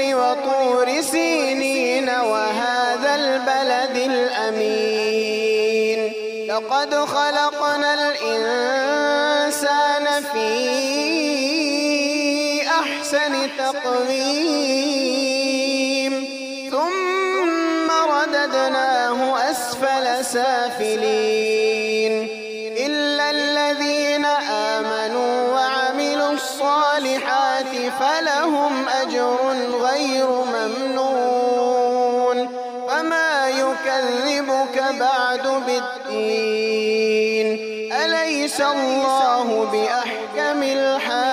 وطور سينين وهذا البلد الأمين. لقد خلقنا الإنسان في أحسن تقويم. ثم رددناه أسفل سافلين. إلا الذين آمنوا وعملوا الصالحات فلهم أجر غير ممنون فما يكذبك بعد بالدين أليس الله بأحكم الحاكمين